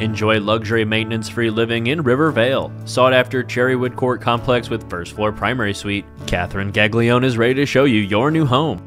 Enjoy luxury maintenance free living in River Vale. Sought after Cherrywood Court complex with first floor primary suite. Catherine Gaglione is ready to show you your new home.